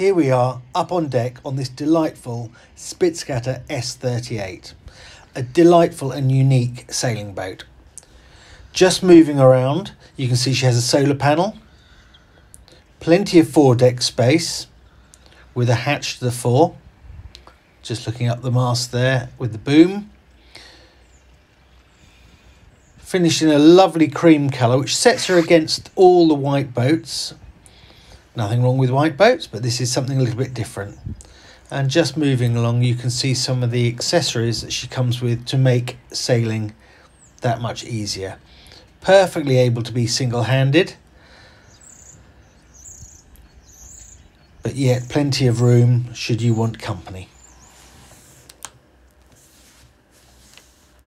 here we are up on deck on this delightful Spidsgatter S38, a delightful and unique sailing boat. Just moving around, you can see she has a solar panel, plenty of foredeck space with a hatch to the fore. Just looking up the mast there with the boom. Finished in a lovely cream colour, which sets her against all the white boats Nothing wrong with white boats, but this is something a little bit different. And just moving along, you can see some of the accessories that she comes with to make sailing that much easier. Perfectly able to be single-handed, but yet plenty of room should you want company.